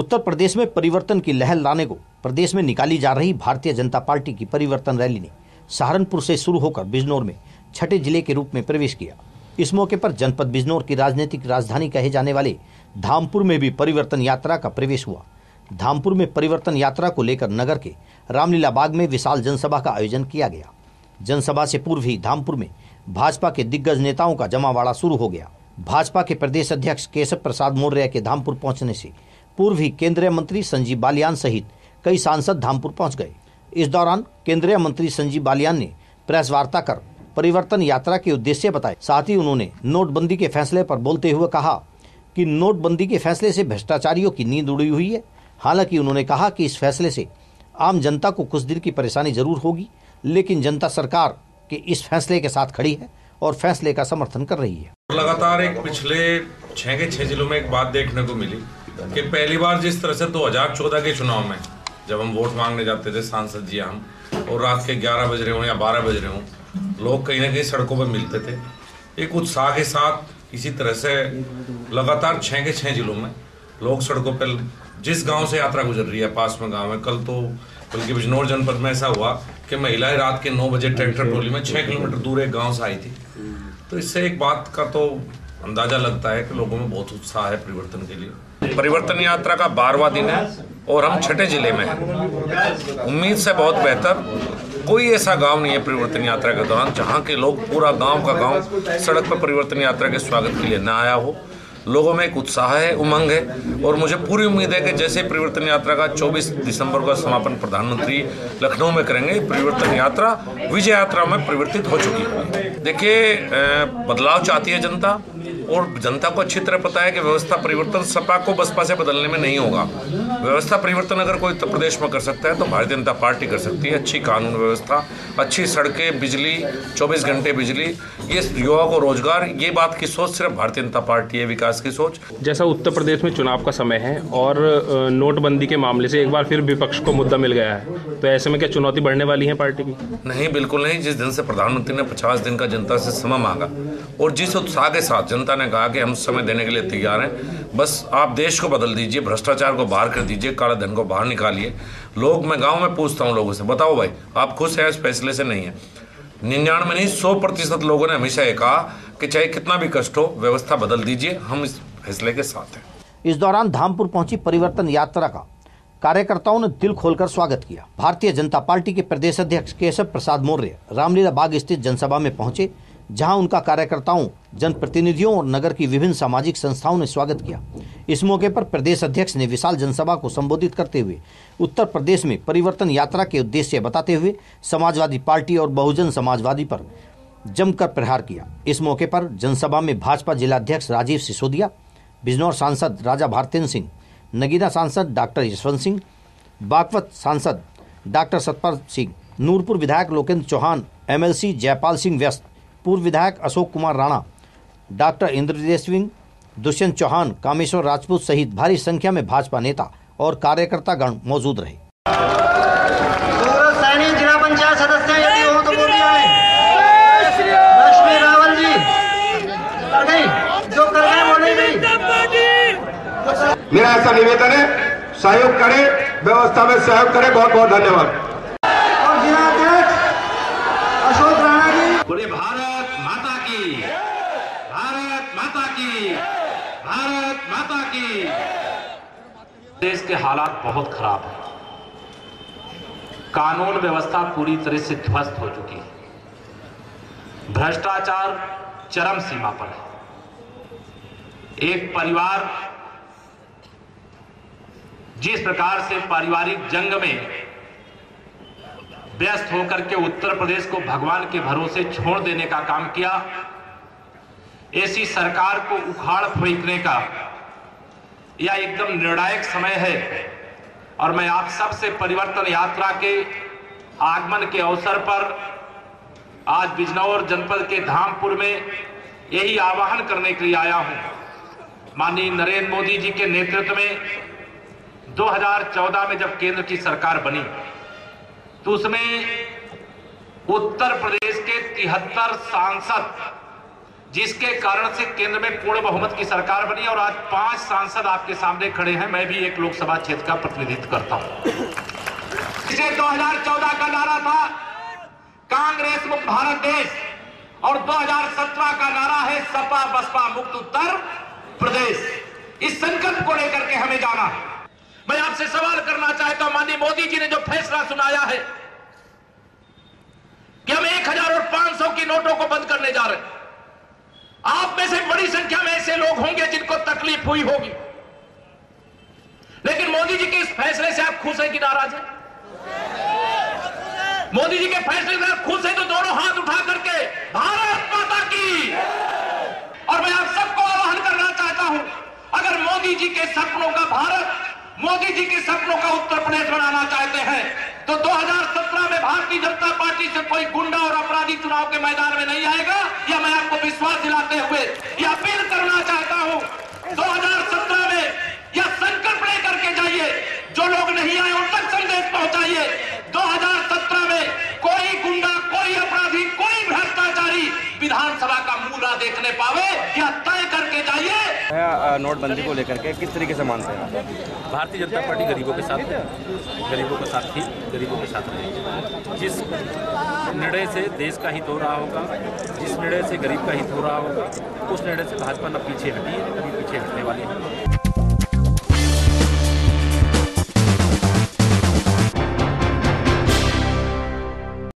उत्तर प्रदेश में परिवर्तन की लहर लाने को प्रदेश में निकाली जा रही भारतीय जनता पार्टी की परिवर्तन रैली ने सहारनपुर से शुरू होकर बिजनौर में छठे ज़िले के रूप में प्रवेश किया। इस मौके पर जनपद बिजनौर की राजनीतिक राजधानी कहे जाने वाले धामपुर में भी परिवर्तन यात्रा का प्रवेश हुआ। धामपुर में परिवर्तन यात्रा को लेकर नगर के रामलीला बाग में विशाल जनसभा का आयोजन किया गया। जनसभा से पूर्व ही धामपुर में भाजपा के दिग्गज नेताओं का जमावाड़ा शुरू हो गया। भाजपा के प्रदेश अध्यक्ष केशव प्रसाद मौर्य के धामपुर पहुँचने से पूर्व केंद्रीय मंत्री संजीव बालियान सहित कई सांसद धामपुर पहुँच गए। इस दौरान केंद्रीय मंत्री संजीव बालियान ने प्रेस वार्ता कर परिवर्तन यात्रा के उद्देश्य बताए। साथ ही उन्होंने नोटबंदी के फैसले पर बोलते हुए कहा कि नोटबंदी के फैसले से भ्रष्टाचारियों की नींद उड़ी हुई है। हालाँकि उन्होंने कहा कि इस फैसले से आम जनता को कुछ दिन की परेशानी ज़रूर होगी, लेकिन जनता सरकार के इस फैसले के साथ खड़ी है और फैसले का समर्थन कर रही है। लगातार एक पिछले छह के छह जिलों में एक बात देखने को मिली। कि पहली बार जिस तरह से 2014 के चुनाव में जब हम वोट मांगने जाते थे सांसद जी हम और रात के 11 बज रहे हों या 12 बज रहे हों लोग कहीं ना कहीं सड़कों पर मिलते थे। एक उत्साह के साथ इसी तरह से लगातार छह के छह जिलों में लोग सड़कों पर जिस गाँव से यात्रा गुजर रही है पास में गाँव है कल तो बल्कि बिजनौर जनपद में ऐसा हुआ कि महिलाएँ रात के नौ बजे ट्रैक्टर ट्रोली में छः किलोमीटर दूर एक गाँव से आई थी। तो इससे एक बात का तो अंदाज़ा लगता है कि लोगों में बहुत उत्साह है परिवर्तन के लिए। परिवर्तन यात्रा का बारहवा दिन है और हम छठे ज़िले में हैं। उम्मीद से बहुत बेहतर। कोई ऐसा गाँव नहीं है परिवर्तन यात्रा के दौरान जहाँ के लोग पूरा गाँव का गाँव सड़क पर परिवर्तन यात्रा के स्वागत के लिए न आया हो। लोगों में एक उत्साह है, उमंग है और मुझे पूरी उम्मीद है कि जैसे परिवर्तन यात्रा का 24 दिसंबर का समापन प्रधानमंत्री लखनऊ में करेंगे, परिवर्तन यात्रा विजय यात्रा में परिवर्तित हो चुकी है। देखिए बदलाव चाहती है जनता और जनता को अच्छी तरह पता है कि व्यवस्था परिवर्तन सपा को बसपा से बदलने में नहीं होगा। व्यवस्था परिवर्तन अगर कोई उत्तर प्रदेश में कर सकता है तो भारतीय जनता पार्टी कर सकती है। अच्छी कानून व्यवस्था अच्छी सड़कें बिजली 24 घंटे बिजली ये युवा को रोज़गार ये बात की सोच सिर्फ़ भारतीय जनता पार्टी है विकास की सोच। जैसा उत्तर प्रदेश में चुनाव का समय है और नोटबंदी के मामले से एक बार फिर विपक्ष को मुद्दा मिल गया है तो ऐसे में क्या चुनौती बढ़ने वाली है पार्टी की? नहीं बिल्कुल नहीं। जिस दिन से प्रधानमंत्री ने पचास दिन का जनता से समय मांगा और जिस उत्साह के साथ जनता ने कहा कि हम समय देने के लिए तैयार हैं। बस आप देश को बदल दीजिए, भ्रष्टाचार को बाहर कर दीजिए, काला धन को बाहर निकालिए। लोग, मैं गाँव में पूछता हूँ लोगों से, बताओ भाई, आप खुश हैं, इस फैसले से नहीं है? निन्यानवे नहीं, सौ प्रतिशत लोगों ने हमेशा ये कहा कि चाहे कितना भी कष्ट हो, व्यवस्था बदल दीजिए, हम इस फैसले के साथ हैं। इस दौरान धामपुर पहुँची परिवर्तन यात्रा का। कार्यकर्ताओं ने दिल खोलकर स्वागत किया। भारतीय जनता पार्टी के प्रदेश अध्यक्ष केशव प्रसाद मौर्य रामलीला बाग स्थित जनसभा में पहुँचे। जहाँ उनका कार्यकर्ताओं, जनप्रतिनिधियों और नगर की विभिन्न सामाजिक संस्थाओं ने स्वागत किया। इस मौके पर प्रदेश अध्यक्ष ने विशाल जनसभा को संबोधित करते हुए, उत्तर प्रदेश में परिवर्तन यात्रा के उद्देश्य बताते हुए समाजवादी पार्टी और बहुजन समाजवादी पर जमकर प्रहार किया। इस मौके पर जनसभा में भाजपा जिलाध्यक्ष राजीव सिसोदिया, बिजनौर सांसद राजा भारतेंद्र सिंह, नगीना सांसद डॉक्टर यशवंत सिंह बागवत सांसद डॉक्टर सतपाल सिंह, नूरपुर विधायक लोकेंद्र चौहान, एमएलसी जयपाल सिंह व्यस्त पूर्व विधायक अशोक कुमार राणा डॉक्टर इंद्रदेश सिंह दुष्यंत चौहान कामेश्वर राजपूत सहित भारी संख्या में भाजपा नेता और कार्यकर्ता गण मौजूद रहे। जिला पंचायत सदस्य यदि हो तो लक्ष्मी रावल जी। कर गई जो कर गए वो नहीं गई मेरा ऐसा निवेदन है सहयोग करें व्यवस्था में सहयोग करें बहुत बहुत धन्यवाद और जिला अध्यक्ष अशोक राणा जी बोले भारत माता की। भारत माता की। भारत माता की। देश के हालात बहुत खराब है। कानून व्यवस्था पूरी तरह से ध्वस्त हो चुकी है। भ्रष्टाचार चरम सीमा पर है। एक परिवार जिस प्रकार से पारिवारिक जंग में व्यस्त होकर के उत्तर प्रदेश को भगवान के भरोसे छोड़ देने का काम किया। ऐसी सरकार को उखाड़ फेंकने का यह एकदम निर्णायक समय है और मैं आप सबसे परिवर्तन यात्रा के आगमन के अवसर पर आज बिजनौर जनपद के धामपुर में यही आह्वान करने के लिए आया हूँ। माननीय नरेंद्र मोदी जी के नेतृत्व में 2014 में जब केंद्र की सरकार बनी तो उसमें उत्तर प्रदेश के तिहत्तर सांसद, जिसके कारण से केंद्र में पूर्ण बहुमत की सरकार बनी और आज पाँच सांसद आपके सामने खड़े हैं। मैं भी एक लोकसभा क्षेत्र का प्रतिनिधित्व करता हूँ। इसे 2014 का नारा था। कांग्रेस मुक्त भारत देश और 2017 का नारा है सपा बसपा मुक्त उत्तर प्रदेश। इस संकल्प को लेकर के हमें जाना है। मैं आपसे सवाल करना चाहता हूँ, माननीय मोदी जी ने जो फैसला सुनाया है कि हम एक हज़ार और पाँच सौ की नोटों को बंद करने जा रहे हैं। आप में से बड़ी संख्या में ऐसे लोग होंगे जिनको तकलीफ़ हुई होगी। लेकिन मोदी जी के इस फैसले से आप खुश हैं कि नाराज़ हैं? मोदी जी के फैसले से आप खुश हैं तो दोनों हाथ उठा करके भारत माता की। और मैं आप सबको आह्वान करना चाहता हूँ, अगर मोदी जी के सपनों का भारत मोदी जी के सपनों का उत्तर प्रदेश बनाना चाहते हैं। तो 2017 में भारतीय जनता पार्टी से कोई गुंडा और अपराधी चुनाव के मैदान में नहीं आएगा, या मैं आपको विश्वास दिलाते हुए यह अपील करना चाहता हूँ 2017 में यह संकल्प लेकर के जाइए जो लोग नहीं आए उन तक संदेश पहुंचाइए 2017 में कोई गुंडा कोई अपराधी कोई भ्रष्टाचारी विधानसभा का देखने पावे या तय करके जाइए। नोटबंदी को लेकर के किस तरीके से मानते हैं भारतीय जनता पार्टी गरीबों के साथ गरीबों के साथ थी गरीबों के साथ रहेगी जिस निर्णय से देश का हित हो रहा होगा जिस निर्णय से गरीब का हित हो रहा होगा उस निर्णय से भाजपा न पीछे हटी है न कभी पीछे हटने वाली है।